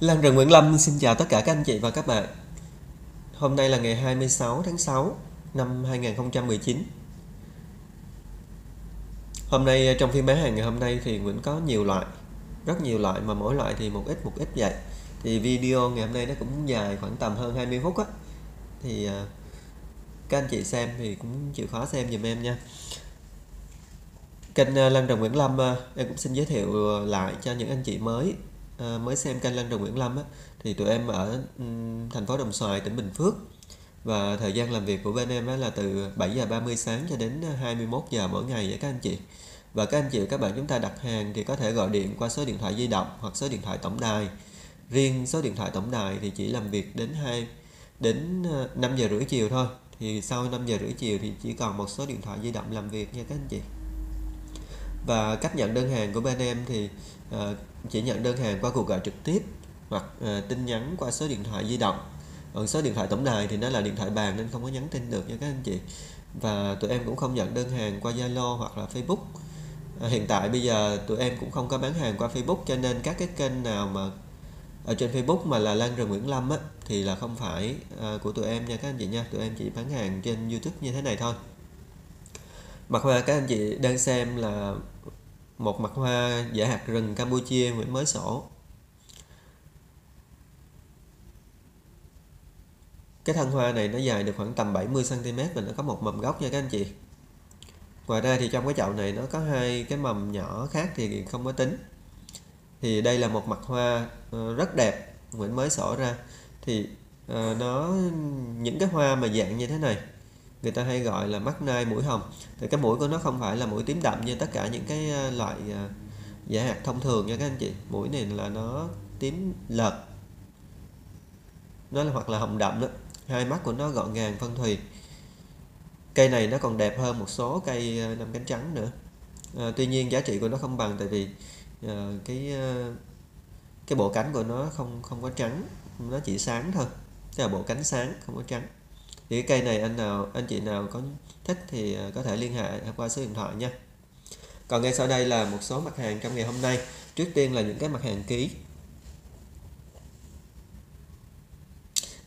Lan Trần Nguyễn Lâm xin chào tất cả các anh chị và các bạn. Hôm nay là ngày 26 tháng 6 năm 2019. Hôm nay ờ, trong phiên bán hàng ngày hôm nay thì Nguyễn có nhiều loại, rất nhiều loại mà mỗi loại thì một ít một ít vậy. Thì video ngày hôm nay nó cũng dài khoảng tầm hơn 20 phút á. Thì ờ, các anh chị xem thì cũng chịu khó xem giùm em nha. Kênh ờ, Lan Trần Nguyễn Lâm em cũng xin giới thiệu lại cho những anh chị mới à, mới xem kênh Lan Rừng Nguyễn Lâm á, thì tụi em ở um, thành phố Đồng Xoài, tỉnh Bình Phước. Và thời gian làm việc của bên em á, là từ 7 giờ 30 sáng cho đến ờ, 21 giờ mỗi ngày với các anh chị. Và các anh chị các bạn chúng ta đặt hàng thì có thể gọi điện qua số điện thoại di động hoặc số điện thoại tổng đài. Riêng số điện thoại tổng đài thì chỉ làm việc đến 2 đến ờ, 5 giờ rưỡi chiều thôi. Thì sau 5 giờ rưỡi chiều thì chỉ còn một số điện thoại di động làm việc nha các anh chị và cách nhận đơn hàng của bên em thì uh, chỉ nhận đơn hàng qua cuộc gọi trực tiếp hoặc uh, tin nhắn qua số điện thoại di động. Còn số điện thoại tổng đài thì nó là điện thoại bàn nên không có nhắn tin được nha các anh chị. Và tụi em cũng không nhận đơn hàng qua Zalo hoặc là Facebook. À, hiện tại bây giờ tụi em cũng không có bán hàng qua Facebook cho nên các cái kênh nào mà ở trên Facebook mà là Lan Rừng Nguyễn Lâm á thì là không phải uh, của tụi em nha các anh chị nha. Tụi em chỉ bán hàng trên YouTube như thế này thôi mặt hoa, các anh chị đang xem là một mặt hoa giả hạt rừng Campuchia Nguyễn mới sổ. Cái thân hoa này nó dài được khoảng tầm 70 cm và nó có một mầm gốc nha các anh chị. Ngoài ra thì trong cái chậu này nó có hai cái mầm nhỏ khác thì không có tính. Thì đây là một mặt hoa ờ, rất đẹp, Nguyễn mới sổ ra. Thì ờ, nó, những cái hoa mà dạng như thế này người ta hay gọi là mắt nai mũi hồng. Thì cái mũi của nó không phải là mũi tím đậm như tất cả những cái ờ, loại ờ, giả hạt thông thường nha các anh chị. Mũi này là nó tím lợt nó là hoặc là hồng đậm đó. Hai mắt của nó gọn gàng phân thùy cây này nó còn đẹp hơn một số cây ờ, năm cánh trắng nữa. À, tuy nhiên giá trị của nó không bằng tại vì à, cái cái bộ cánh của nó không không có trắng nó chỉ sáng thôi. Tức là bộ cánh sáng không có trắng thì cái cây này anh nào, anh chị nào có thích thì à, có thể liên hệ qua số điện thoại nha. Còn ngay sau đây là một số mặt hàng trong ngày hôm nay. Trước tiên là những cái mặt hàng ký.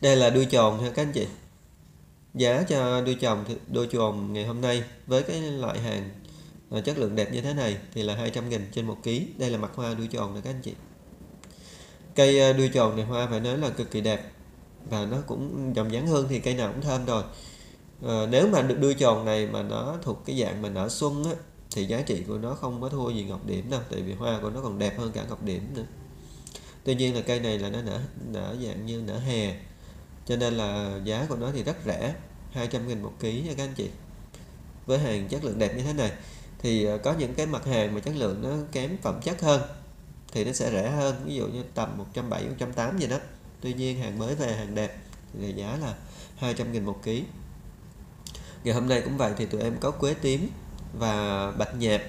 Đây là đuôi tròn ha các anh chị. Giá cho đuôi tròn đuôi tròn ngày hôm nay với cái loại hàng à, chất lượng đẹp như thế này thì là 200 nghìn trên một ký. Đây là mặt hoa đuôi tròn nè các anh chị. Cây à, đuôi tròn này hoa phải nói là cực kỳ đẹp và nó cũng dòng dáng hơn thì cây nào cũng thơm rồi. À, nếu mà được đưa tròn này mà nó thuộc cái dạng mà nở xuân á, thì giá trị của nó không có thua gì ngọc điểm đâu tại vì hoa của nó còn đẹp hơn cả ngọc điểm nữa. Tuy nhiên là cây này là nó nở nở dạng như nở hè cho nên là giá của nó thì rất rẻ 200 nghìn một ký nha các anh chị. Với hàng chất lượng đẹp như thế này thì ờ, có những cái mặt hàng mà chất lượng nó kém phẩm chất hơn thì nó sẽ rẻ hơn ví dụ như tầm 170 180 gì đó tuy nhiên, hàng mới về hàng đẹp, thì giá là 200 nghìn một ký. Ngày hôm nay cũng vậy thì tụi em có quế tím và bạch nhạc,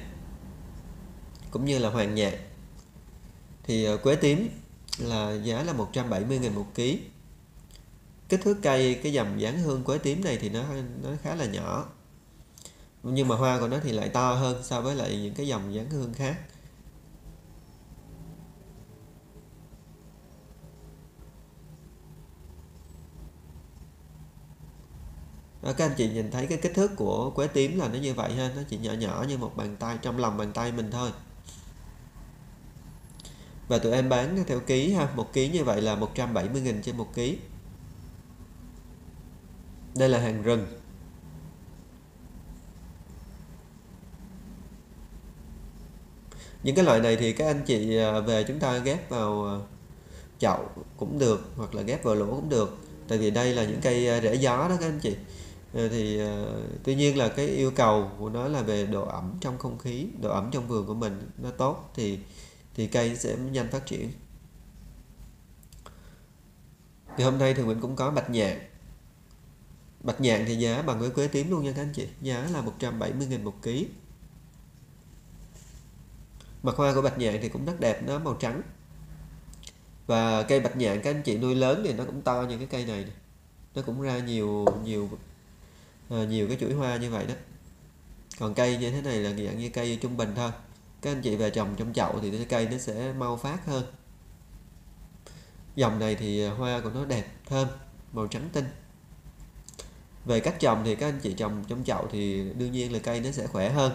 cũng như là hoàng nhạc. Thì ờ, quế tím là giá là 170 nghìn một ký. Kích thước cây, cái dầm dáng hương quế tím này thì nó nó khá là nhỏ. Nhưng mà hoa của nó thì lại to hơn so với lại những cái dòng dáng hương khác. Các anh chị nhìn thấy cái kích thước của quế tím là nó như vậy ha. Nó chỉ nhỏ nhỏ như một bàn tay, trong lòng bàn tay mình thôi. Và tụi em bán theo ký ha. Một ký như vậy là 170.000 trên một ký. Đây là hàng rừng. Những cái loại này thì các anh chị à, về chúng ta ghép vào à, chậu cũng được, hoặc là ghép vào lỗ cũng được. Tại vì đây là những cây à, rễ gió đó các anh chị. Ờ, thì ờ, tuy nhiên là cái yêu cầu của nó là về độ ẩm trong không khí độ ẩm trong vườn của mình nó tốt thì thì cây sẽ nhanh phát triển. Thì hôm nay thì mình cũng có bạch nhạn. Bạch nhạn thì giá bằng với quế tím luôn nha các anh chị giá là 170.000 một ký. Mặt hoa của bạch nhạn thì cũng rất đẹp nó màu trắng. Và cây bạch nhạn các anh chị nuôi lớn thì nó cũng to như cái cây này, này. nó cũng ra nhiều nhiều à, nhiều cái chuỗi hoa như vậy đó. Còn cây như thế này là dạng như cây trung bình thôi. Các anh chị về trồng trong chậu thì cái cây nó sẽ mau phát hơn. Dòng này thì ờ, hoa của nó đẹp thơm màu trắng tinh. Về cách trồng thì các anh chị trồng trong chậu thì đương nhiên là cây nó sẽ khỏe hơn.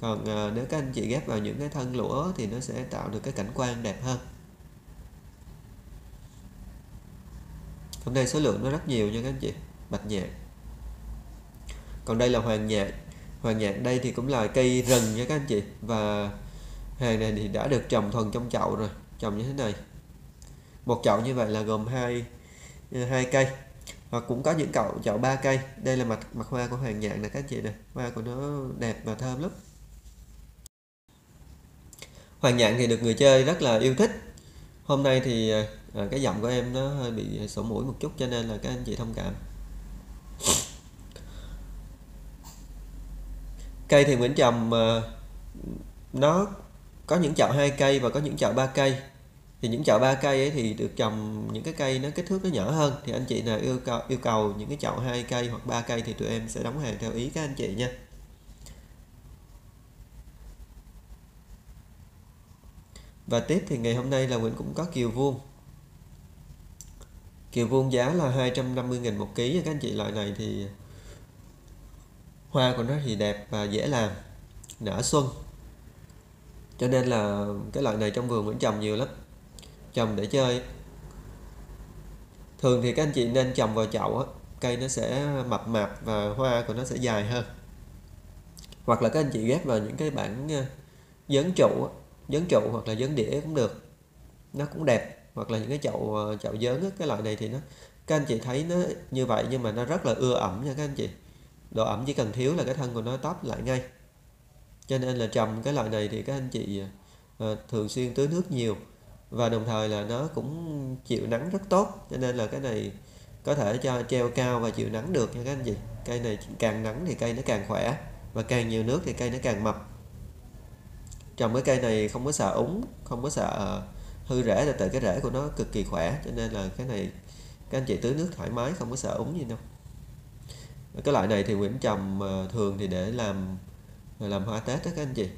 Còn à, nếu các anh chị ghép vào những cái thân lũa thì nó sẽ tạo được cái cảnh quan đẹp hơn. Hôm nay số lượng nó rất nhiều nha các anh chị. Bạch nhạc còn đây là hoàng nhạn hoàng nhạn đây thì cũng là cây rừng nha các anh chị. Và hàng này thì đã được trồng thuần trong chậu rồi trồng như thế này. Một chậu như vậy là gồm hai ờ, hai cây. Hoặc cũng có những cậu chậu ba cây. Đây là mặt mặt hoa của hoàng nhạn nè các anh chị nè. Hoa của nó đẹp và thơm lắm. Hoàng nhạn thì được người chơi rất là yêu thích. Hôm nay thì à, cái giọng của em nó hơi bị sổ mũi một chút cho nên là các anh chị thông cảm. Cây thì Nguyễn trồng à, ờ, nó có những chậu hai cây và có những chậu ba cây. Thì những chậu ba cây ấy thì được trồng những cái cây nó kích thước nó nhỏ hơn. Thì anh chị nào yêu cầu yêu cầu những cái chậu hai cây hoặc ba cây thì tụi em sẽ đóng hàng theo ý các anh chị nha. Và tiếp thì ngày hôm nay là Nguyễn cũng có kiều vuông. Kiều vuông giá là 250.000 một ký các anh chị. Loại này thì hoa của nó thì đẹp và dễ làm. Nở xuân. Cho nên là cái loại này trong vườn vẫn trồng nhiều lắm. Trồng để chơi. Thường thì các anh chị nên trồng vào chậu á, cây nó sẽ mập mạp và hoa của nó sẽ dài hơn. Hoặc là các anh chị ghép vào những cái bản ờ, dấn trụ dấn trụ hoặc là dấn đĩa cũng được. Nó cũng đẹp. Hoặc là những cái chậu ờ, chậu dớn cái loại này thì nó, các anh chị thấy nó như vậy nhưng mà nó rất là ưa ẩm nha các anh chị độ ẩm chỉ cần thiếu là cái thân của nó tóp lại ngay. Cho nên là trồng cái loại này thì các anh chị uh, thường xuyên tưới nước nhiều và đồng thời là nó cũng chịu nắng rất tốt. Cho nên là cái này có thể cho treo cao và chịu nắng được nha các anh chị. Cây này càng nắng thì cây nó càng khỏe và càng nhiều nước thì cây nó càng mập. Trồng cái cây này không có sợ úng không có sợ ờ, hư rễ là tại cái rễ của nó cực kỳ khỏe. Cho nên là cái này các anh chị tưới nước thoải mái không có sợ úng gì đâu cái loại này thì Nguyễn trồng ờ, thường thì để làm làm hoa Tết đó các anh chị.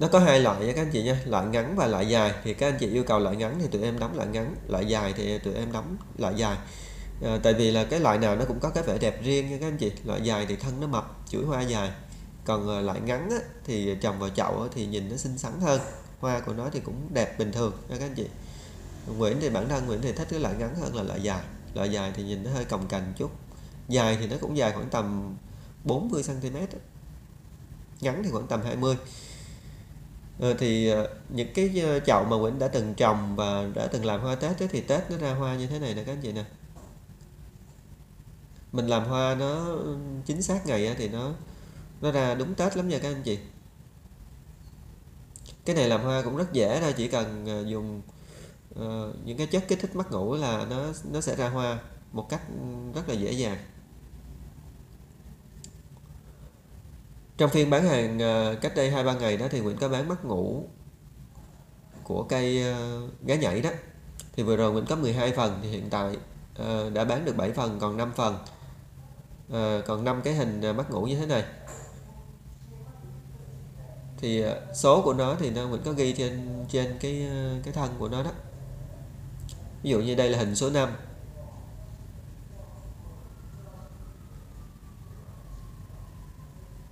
Nó có hai loại nha các anh chị nha loại ngắn và loại dài. Thì các anh chị yêu cầu loại ngắn thì tụi em đóng loại ngắn loại dài thì tụi em đóng loại dài. À, tại vì là cái loại nào nó cũng có cái vẻ đẹp riêng nha các anh chị. Loại dài thì thân nó mập chuỗi hoa dài. Còn ờ, loại ngắn á, thì trồng vào chậu á, thì nhìn nó xinh xắn hơn. Hoa của nó thì cũng đẹp bình thường nha các anh chị. Nguyễn thì bản thân Nguyễn thì thích cái loại ngắn hơn là loại dài. Loại dài thì nhìn nó hơi cồng cành chút. Dài thì nó cũng dài khoảng tầm 40 cm ngắn thì khoảng tầm 20 ờ, thì ờ, những cái ờ, chậu mà Nguyễn đã từng trồng và đã từng làm hoa Tết ấy, thì Tết nó ra hoa như thế này nè các anh chị nè. Mình làm hoa nó ừ, chính xác ngày thì nó nó ra đúng Tết lắm nha các anh chị. Cái này làm hoa cũng rất dễ thôi chỉ cần ờ, dùng uh, những cái chất kích thích mắt ngủ là nó nó sẽ ra hoa một cách ừ, rất là dễ dàng. Trong phiên bán hàng uh, cách đây hai ba ngày đó thì Nguyễn có bán mắt ngủ của cây ờ, uh, gá nhảy đó. Thì vừa rồi Nguyễn có 12 phần thì hiện tại uh, đã bán được 7 phần còn 5 phần. Uh, còn 5 cái hình mắt ngủ như thế này. Thì số của nó thì nó Nguyễn có ghi trên trên cái cái thân của nó đó ví dụ như đây là hình số 5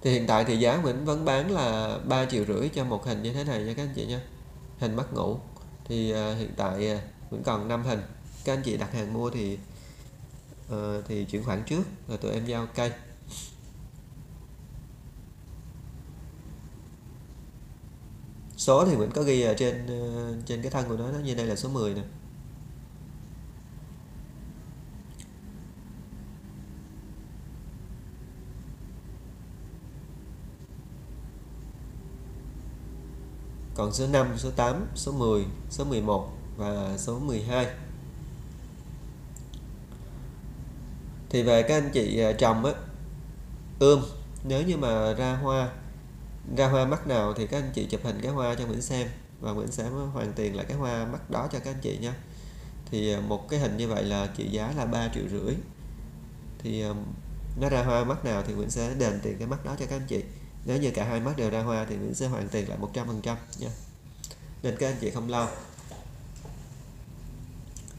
thì hiện tại thì giá mình vẫn bán là 3 triệu rưỡi cho một hình như thế này nha các anh chị nha. Hình mắt ngủ. Thì uh, hiện tại uh, vẫn còn 5 hình. Các anh chị đặt hàng mua thì uh, thì chuyển khoản trước rồi tụi em giao cây. Số thì mình có ghi ở trên ờ, trên cái thân của nó, nó như đây là số 10 nè. Còn số 5, số 8, số 10, số 11 và số 12 thì về các anh chị à, trồng á ươm nếu như mà ra hoa ra hoa mắt nào thì các anh chị chụp hình cái hoa cho Nguyễn xem và Nguyễn sẽ hoàn tiền lại cái hoa mắt đó cho các anh chị nha. Thì à, một cái hình như vậy là trị giá là 3 triệu rưỡi. Thì à, nó ra hoa mắt nào thì Nguyễn sẽ đền tiền cái mắt đó cho các anh chị nếu như cả hai mắt đều ra hoa thì Nguyễn sẽ hoàn tiền lại 100% nha. Nên các anh chị không lo.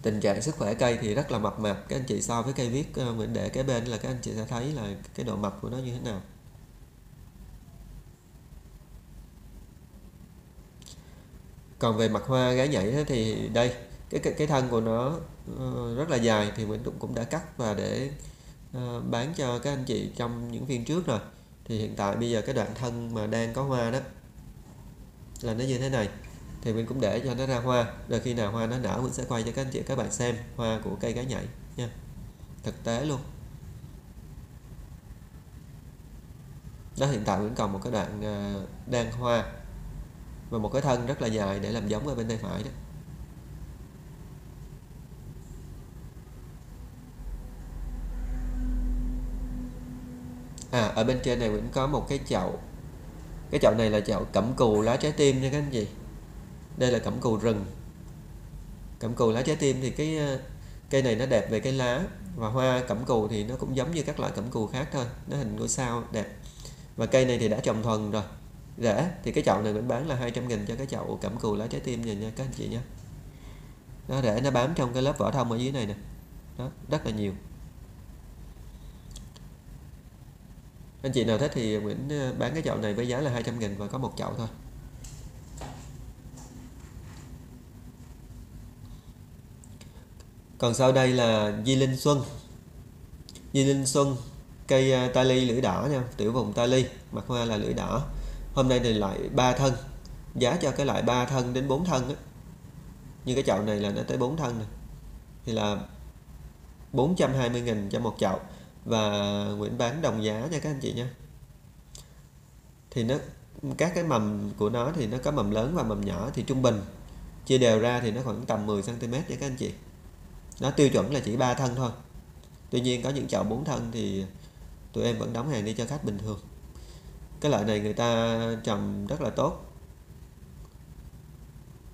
Tình trạng sức khỏe cây thì rất là mập mạp. Các anh chị so với cây viết ờ, mình để cái bên là các anh chị sẽ thấy là cái độ mập của nó như thế nào. Còn về mặt hoa gái nhảy thì đây cái cái, cái thân của nó uh, rất là dài thì mình cũng cũng đã cắt và để uh, bán cho các anh chị trong những phiên trước rồi thì hiện tại bây giờ cái đoạn thân mà đang có hoa đó là nó như thế này. Thì mình cũng để cho nó ra hoa. Rồi khi nào hoa nó nở, mình sẽ quay cho các anh chị, các bạn xem hoa của cây cá nhảy nha. Thực tế luôn. Đó, hiện tại vẫn còn một cái đoạn ờ, đang hoa và một cái thân rất là dài để làm giống ở bên tay phải đó. À ở bên trên này cũng có một cái chậu. Cái chậu này là chậu cẩm cù lá trái tim nha các anh chị. Đây là cẩm cù rừng. Cẩm cù lá trái tim thì cái ờ, cây này nó đẹp về cái lá và hoa cẩm cù thì nó cũng giống như các loại cẩm cù khác thôi. Nó hình ngôi sao đẹp. Và cây này thì đã trồng thuần rồi. Rẻ, thì cái chậu này mình bán là 200 nghìn cho cái chậu cẩm cù lá trái tim này nha các anh chị nha nó rẻ, nó bám trong cái lớp vỏ thông ở dưới này nè. Đó, rất là nhiều. Anh chị nào thích thì Nguyễn ờ, bán cái chậu này với giá là 200 nghìn và có một chậu thôi. Còn sau đây là Di Linh Xuân. Di Linh Xuân cây ờ, ta ly lưỡi đỏ nha tiểu vùng ta ly mặt hoa là lưỡi đỏ. Hôm nay thì lại ba thân giá cho cái loại 3 thân đến 4 thân á. Như cái chậu này là nó tới 4 thân này thì là 420 nghìn cho một chậu và Nguyễn bán đồng giá nha các anh chị nha. Thì nó, các cái mầm của nó thì nó có mầm lớn và mầm nhỏ thì trung bình. Chia đều ra thì nó khoảng tầm 10 cm nha các anh chị. Nó tiêu chuẩn là chỉ 3 thân thôi. Tuy nhiên có những chậu 4 thân thì tụi em vẫn đóng hàng đi cho khách bình thường. Cái loại này người ta trồng rất là tốt.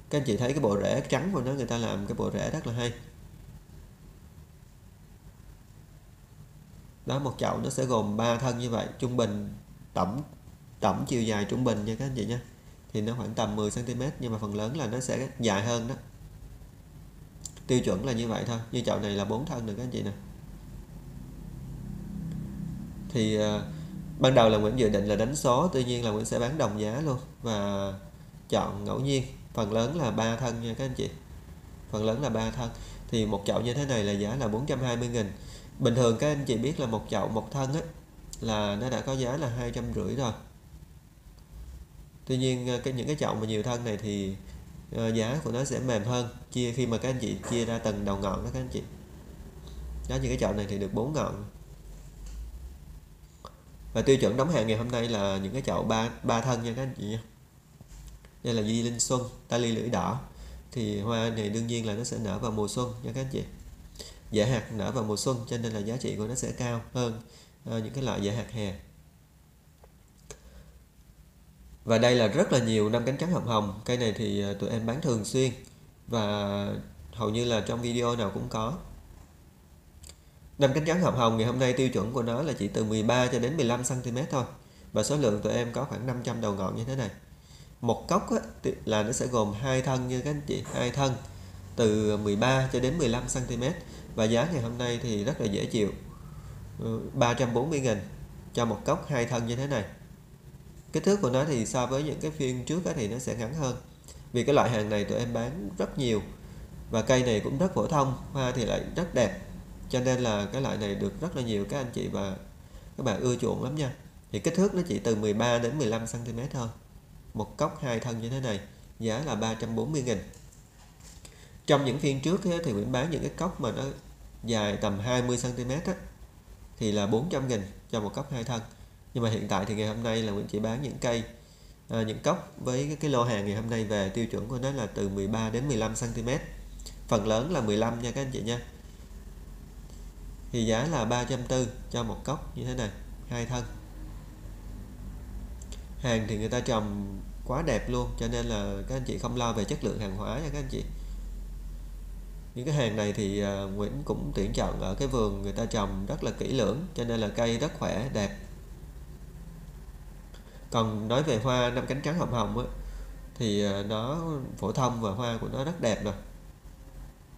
Các anh chị thấy cái bộ rễ trắng của nó người ta làm cái bộ rễ rất là hay. Đó một chậu nó sẽ gồm 3 thân như vậy trung bình tổng tổng chiều dài trung bình nha các anh chị nhé thì nó khoảng tầm 10 cm nhưng mà phần lớn là nó sẽ dài hơn đó. Tiêu chuẩn là như vậy thôi như chậu này là bốn thân được các anh chị nè. Thì uh, ban đầu là Nguyễn dự định là đánh số tuy nhiên là Nguyễn sẽ bán đồng giá luôn và chọn ngẫu nhiên. Phần lớn là ba thân nha các anh chị. Phần lớn là ba thân. Thì một chậu như thế này là giá là 420 nghìn bình thường các anh chị biết là một chậu một thân á là nó đã có giá là hai trăm rưỡi rồi. Tuy nhiên ờ, cái những cái chậu mà nhiều thân này thì uh, giá của nó sẽ mềm hơn chia khi mà các anh chị chia ra từng đầu ngọn đó các anh chị. Đó những cái chậu này thì được bốn ngọn. Và tiêu chuẩn đóng hàng ngày hôm nay là những cái chậu ba ba thân nha các anh chị nha. Đây là di linh xuân ta ly lưỡi đỏ. Thì hoa này đương nhiên là nó sẽ nở vào mùa xuân nha các anh chị dạ hạt nở vào mùa xuân cho nên là giá trị của nó sẽ cao hơn uh, những cái loại dạ hạt hè. Và đây là rất là nhiều năm cánh trắng hồng hồng. Cây này thì ờ, tụi em bán thường xuyên và hầu như là trong video nào cũng có. Năm cánh trắng hồng hồng ngày hôm nay tiêu chuẩn của nó là chỉ từ 13 cho đến 15 cm thôi và số lượng tụi em có khoảng 500 đầu ngọn như thế này. Một cốc á, là nó sẽ gồm hai thân như các anh chị hai thân từ 13 cho đến 15 cm và giá ngày hôm nay thì rất là dễ chịu. 340 ừ, nghìn cho một cốc hai thân như thế này. Kích thước của nó thì so với những cái phiên trước thì nó sẽ ngắn hơn. Vì cái loại hàng này tụi em bán rất nhiều và cây này cũng rất phổ thông hoa thì lại rất đẹp. Cho nên là cái loại này được rất là nhiều các anh chị và các bạn ưa chuộng lắm nha. Thì kích thước nó chỉ từ 13 đến 15 cm thôi. Một cốc hai thân như thế này giá là 340 nghìn. Trong những phiên trước thì Nguyễn bán những cái cốc mà nó dài tầm 20 cm á, thì là 400 nghìn cho một cốc hai thân. Nhưng mà hiện tại thì ngày hôm nay là Nguyễn chỉ bán những cây à, những cốc với cái, cái lô hàng ngày hôm nay về tiêu chuẩn của nó là từ 13 đến 15 cm phần lớn là 15 nha các anh chị nha. Thì giá là 340 cho một cốc như thế này hai thân. Hàng thì người ta trồng quá đẹp luôn cho nên là các anh chị không lo về chất lượng hàng hóa nha các anh chị những cái hàng này thì à, Nguyễn cũng tuyển chọn ở cái vườn người ta trồng rất là kỹ lưỡng, cho nên là cây rất khỏe, đẹp. Còn nói về hoa năm cánh trắng hồng hồng á, thì à, nó phổ thông và hoa của nó rất đẹp rồi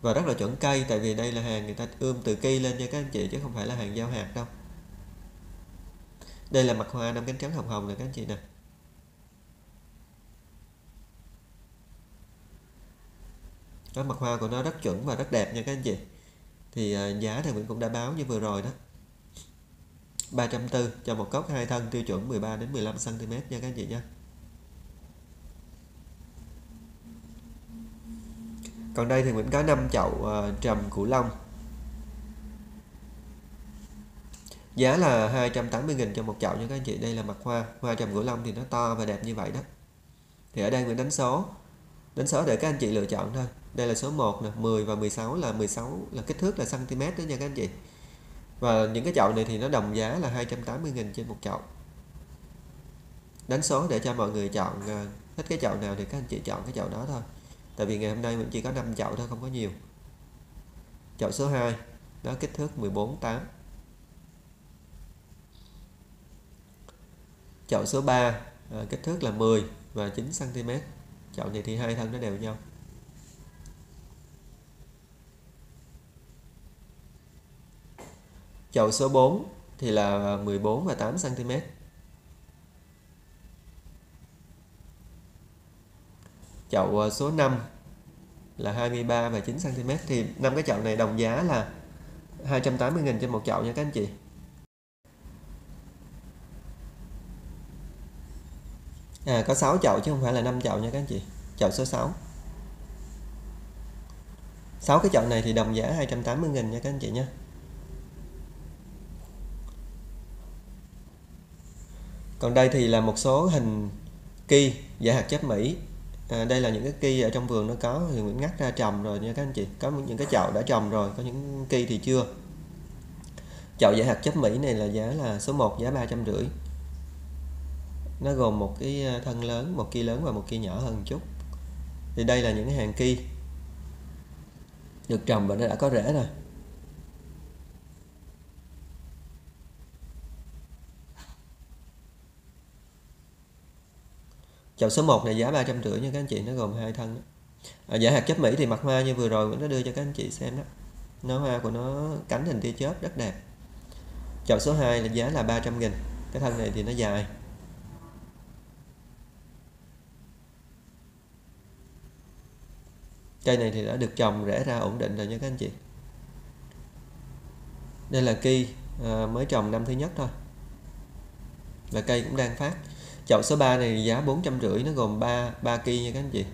và rất là chuẩn cây, tại vì đây là hàng người ta ươm từ cây lên nha các anh chị, chứ không phải là hàng giao hạt đâu. Đây là mặt hoa năm cánh trắng hồng hồng nè các anh chị nè. Đó mặt hoa của nó rất chuẩn và rất đẹp nha các anh chị. Thì uh, giá thì mình cũng đã báo như vừa rồi đó. 340 cho một cốc hai thân tiêu chuẩn 13 đến 15 cm nha các anh chị nhé còn đây thì mình có 5 chậu uh, trầm củ long giá là 280 nghìn cho một chậu nha các anh chị. Đây là mặt hoa hoa trầm củ long thì nó to và đẹp như vậy đó. Thì ở đây mình đánh số. Đánh số để các anh chị lựa chọn thôi đây là số 1 nè 10 và 16 là 16 là kích thước là cm đó nha các anh chị. Và những cái chậu này thì nó đồng giá là 280.000 trên một chậu. Đánh số để cho mọi người chọn à, thích cái chậu nào thì các anh chị chọn cái chậu đó thôi. Tại vì ngày hôm nay mình chỉ có 5 chậu thôi không có nhiều. Chậu số 2 đó kích thước 14 8 chậu số 3 à, kích thước là 10 và 9 cm chậu này thì hai thân nó đều nhau. Chậu số 4 thì là 14 và 8 cm chậu ờ, số 5 là 23 và 9 cm thì năm cái chậu này đồng giá là 280 000 trên một chậu nha các anh chị. À có 6 chậu chứ không phải là 5 chậu nha các anh chị. Chậu số 6 6 cái chậu này thì đồng giá 280 000 nha các anh chị nhé. Còn đây thì là một số hình ki giả hạt chấp Mỹ. À, đây là những cái ki ở trong vườn nó có thì Nguyễn ngắt ra trồng rồi nha các anh chị. Có những cái chậu đã trồng rồi có những ki thì chưa. Chậu giả hạt chấp Mỹ này là giá là số 1 giá ba trăm rưỡi. Nó gồm một cái à, thân lớn một ki lớn và một ki nhỏ hơn một chút. Thì đây là những cái hàng ki được trồng và nó đã có rễ rồi. Chậu số 1 này giá ba trăm rưỡi nha các anh chị nó gồm hai thân đó. À, giả hạt chấp Mỹ thì mặt hoa như vừa rồi nó đưa cho các anh chị xem đó. Nó hoa của nó cánh hình tia chớp rất đẹp. Chậu số 2 là giá là 300 nghìn cái thân này thì nó dài. Cây này thì đã được trồng rễ ra ổn định rồi nha các anh chị. Đây là cây à, mới trồng năm thứ nhất thôi. Và cây cũng đang phát chậu số 3 này giá 450 nó gồm 3 3 kỳ nha các anh chị.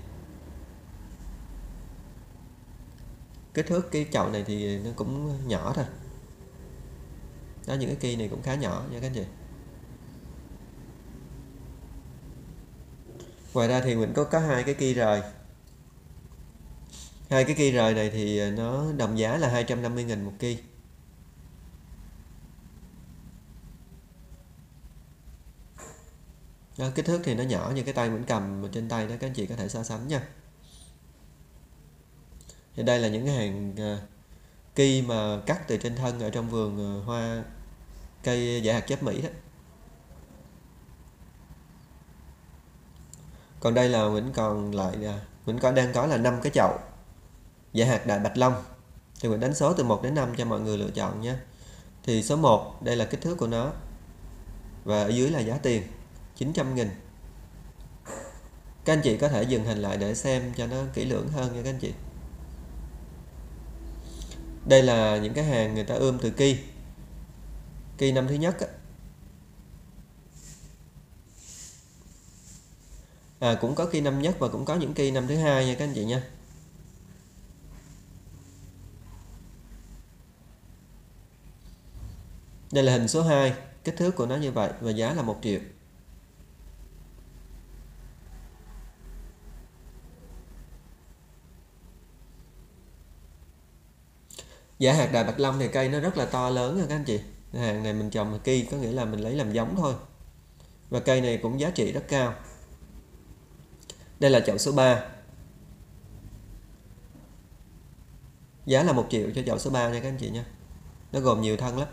Kích thước cái chậu này thì nó cũng nhỏ thôi. Đó, những cái kỳ này cũng khá nhỏ nha các anh chị. Ngoài ra thì mình có có hai cái kỳ rời. Hai cái kỳ rời này thì à, nó đồng giá là 250.000 một kỳ. Đó, kích thước thì nó nhỏ như cái tay mình cầm trên tay đó các anh chị có thể so sánh nha. Thì đây là những cái hàng cây ki mà cắt từ trên thân ở trong vườn ờ, hoa cây giả hạt chép Mỹ đó. Còn đây là mình còn lại ờ, mình có đang có là năm cái chậu giả hạt đại bạch long. Thì mình đánh số từ 1 đến 5 cho mọi người lựa chọn nha. Thì số 1 đây là kích thước của nó. Và ở dưới là giá tiền. 900 nghìn. Các anh chị có thể dừng hình lại để xem cho nó kỹ lưỡng hơn nha các anh chị. Đây là những cái hàng người ta ươm từ kỳ kỳ năm thứ nhất à, cũng có kỳ năm nhất và cũng có những kỳ năm thứ hai nha các anh chị nha. Đây là hình số 2 kích thước của nó như vậy và giá là 1 triệu. Dạ hạt đài bạch long thì cây nó rất là to lớn nha các anh chị. Hàng này mình trồng kỳ có nghĩa là mình lấy làm giống thôi. Và cây này cũng giá trị rất cao. Đây là chậu số 3 giá là 1 triệu cho chậu số 3 nha các anh chị nha. Nó gồm nhiều thân lắm.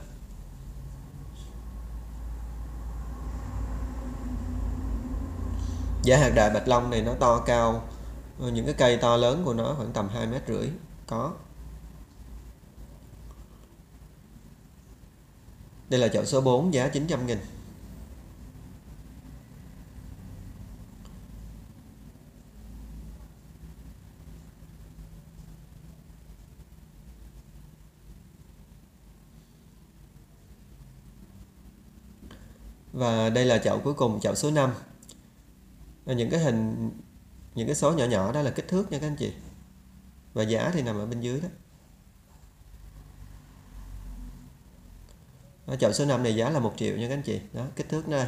Giá hạt đại bạch long này nó to cao. Ờ, những cái cây to lớn của nó khoảng tầm hai mét rưỡi. Có. Đây là chọn số 4 giá 900 nghìn. Và đây là chậu cuối cùng, chậu số 5 những cái hình, những cái số nhỏ nhỏ đó là kích thước nha các anh chị. Và giá thì nằm ở bên dưới đó. Đó, chậu số 5 này giá là 1 triệu nha các anh chị. Đó kích thước này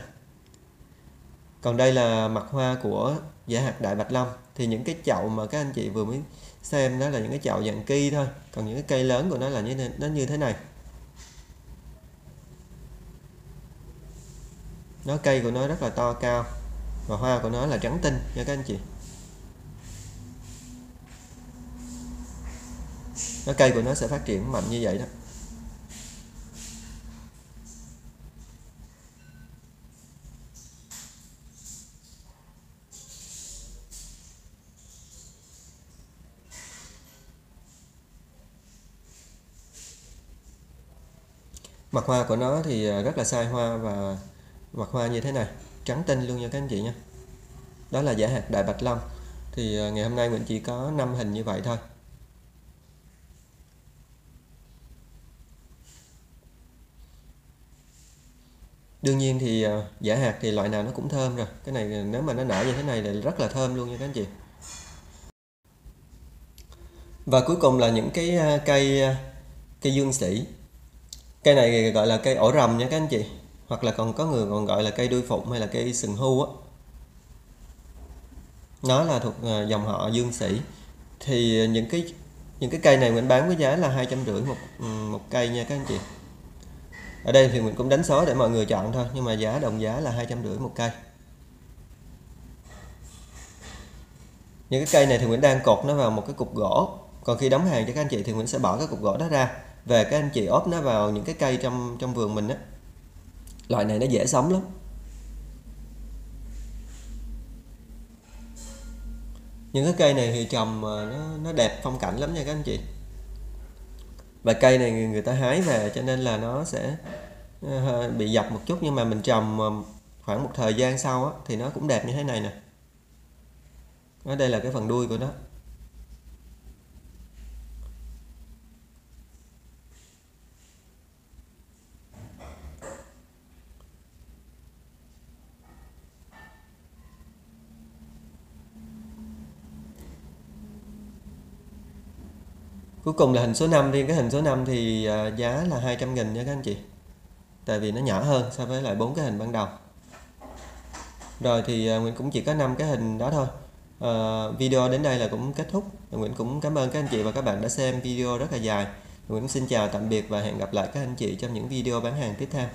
còn đây là mặt hoa của giả hạt đại bạch long. Thì những cái chậu mà các anh chị vừa mới xem đó là những cái chậu dạng kỳ thôi. Còn những cái cây lớn của nó là như nó như thế này. Nó cây của nó rất là to cao. Và hoa của nó là trắng tinh nha các anh chị. Nó cây của nó sẽ phát triển mạnh như vậy đó. Mặt hoa của nó thì à, rất là sai hoa và mặt hoa như thế này, trắng tinh luôn nha các anh chị nha đó là giả hạt đại bạch long. Thì à, ngày hôm nay mình chỉ có 5 hình như vậy thôi. Đương nhiên thì à, giả hạt thì loại nào nó cũng thơm rồi. Cái này nếu mà nó nở như thế này thì rất là thơm luôn nha các anh chị. Và cuối cùng là những cái cây cây dương sĩ cây này gọi là cây ổ rầm nha các anh chị. Hoặc là còn có người còn gọi là cây đuôi phụng hay là cây sừng hưu á. Nó là thuộc à, dòng họ dương sĩ. Thì à, những cái những cái cây này mình bán với giá là hai trăm rưỡi một ừ, một cây nha các anh chị. Ở đây thì mình cũng đánh số để mọi người chọn thôi, nhưng mà giá đồng giá là hai trăm rưỡi một cây. Những cái cây này thì mình đang cột nó vào một cái cục gỗ. Còn khi đóng hàng cho các anh chị thì mình sẽ bỏ cái cục gỗ đó ra về các anh chị ốp nó vào những cái cây trong trong vườn mình á loại này nó dễ sống lắm. Những cái cây này thì trồng mà nó nó đẹp phong cảnh lắm nha các anh chị. Và cây này người ta hái về cho nên là nó sẽ ờ, bị dập một chút nhưng mà mình trồng ờ, khoảng một thời gian sau á, thì nó cũng đẹp như thế này nè. Ở đây là cái phần đuôi của nó. Cuối cùng là hình số 5 riêng cái hình số 5 thì à, giá là 200 nghìn nha các anh chị. Tại vì nó nhỏ hơn so với lại bốn cái hình ban đầu. Rồi thì à, Nguyễn cũng chỉ có 5 cái hình đó thôi. À, Video đến đây là cũng kết thúc. Nguyễn cũng cảm ơn các anh chị và các bạn đã xem video rất là dài. Nguyễn xin chào tạm biệt và hẹn gặp lại các anh chị trong những video bán hàng tiếp theo.